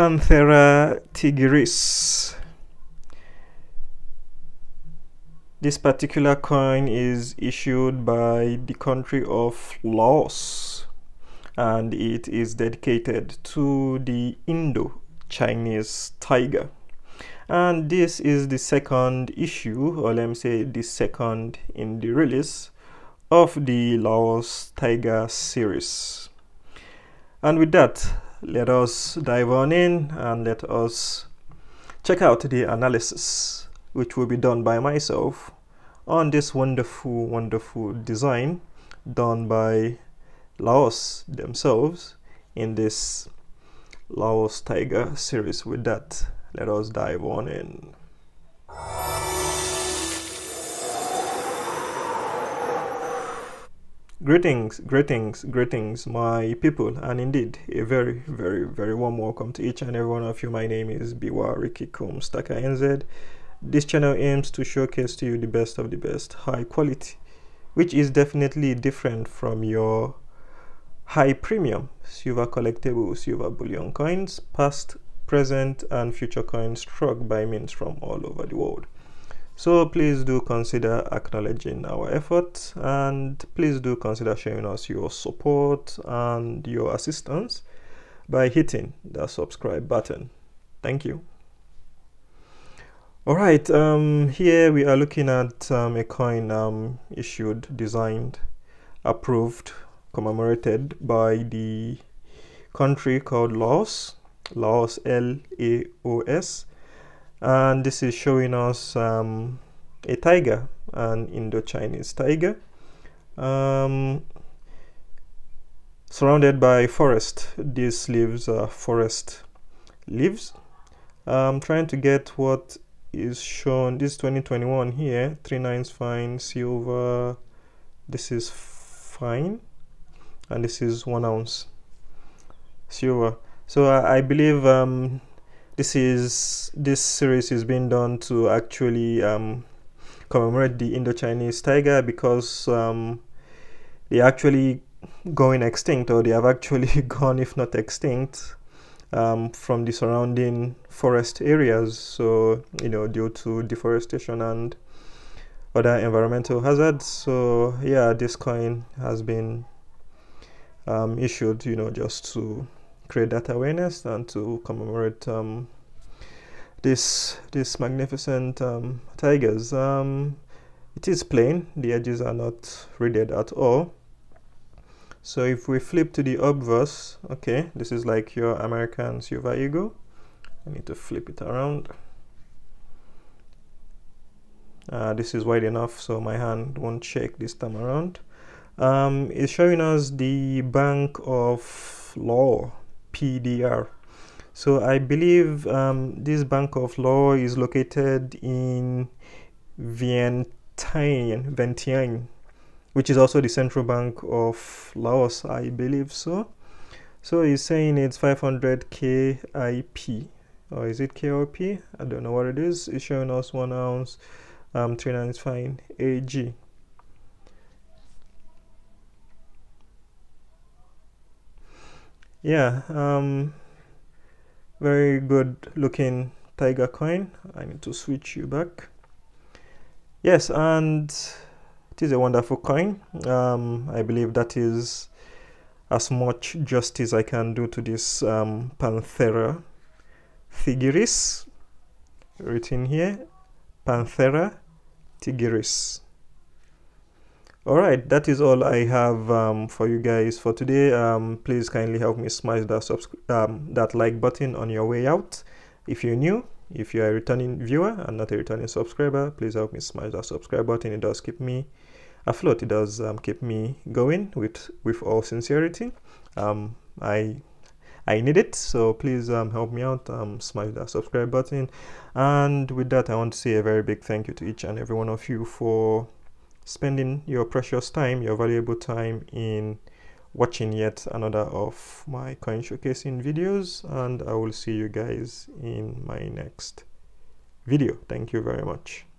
Panthera tigris. This particular coin is issued by the country of Laos and it is dedicated to the Indo-Chinese tiger. And this is the second issue, or let me say the second in the release of the Laos Tiger series. And with that, let us dive on in and let us check out the analysis which will be done by myself on this wonderful, wonderful design done by Laos themselves in this Laos Tiger series. With that, let us dive on in. Greetings, greetings, greetings, my people, and indeed a very, very, very warm welcome to each and every one of you. My name is Biwarikikum NZ. This channel aims to showcase to you the best of the best, high quality, which is definitely different from your high premium silver collectible silver bullion coins, past, present, and future coins struck by mints from all over the world. So please do consider acknowledging our effort and please do consider showing us your support and your assistance by hitting the subscribe button. Thank you. All right, um, here we are looking at um, a coin um, issued, designed, approved, commemorated by the country called Laos, Laos L-A-O-S and this is showing us um, a tiger an Indo-Chinese tiger um, surrounded by forest. These leaves are forest leaves. I'm trying to get what is shown. This 2021 here. Three nines fine silver. This is fine. And this is one ounce silver. So I, I believe um, this is this series is being done to actually um, commemorate the Indo-Chinese tiger because um, they actually going extinct or they have actually gone if not extinct um, from the surrounding forest areas. So you know due to deforestation and other environmental hazards. So yeah this coin has been um, issued you know just to create that awareness and to commemorate um, this this magnificent um, tigers. Um, it is plain, the edges are not reeded at all. So if we flip to the obverse, okay, this is like your American Silver Eagle. I need to flip it around. Uh, this is wide enough so my hand won't shake this time around. Um, it's showing us the Bank of Lao PDR. So I believe um, this Bank of Lao is located in Vientiane, Vientiane, which is also the central bank of Laos, I believe so. So he's saying it's 500 KIP, or is it KOP? I don't know what it is. It's showing us one ounce, um, 395 AG. Yeah um very good looking tiger coin. I need to switch you back. Yes and it is a wonderful coin. Um i believe that is as much justice i can do to this um panthera tigris written here. Panthera tigris all right that is all i have um, for you guys for today. Um, please kindly help me smash that um, that like button on your way out. If you're new if you're a returning viewer and not a returning subscriber please help me smash that subscribe button. It does keep me afloat. It does um, keep me going with with all sincerity. Um, i I need it, so please um, help me out, um, smash that subscribe button. And with that, I want to say a very big thank you to each and every one of you for spending your precious time, your valuable time in watching yet another of my coin showcasing videos and I will see you guys in my next video. Thank you very much.